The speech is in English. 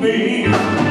me.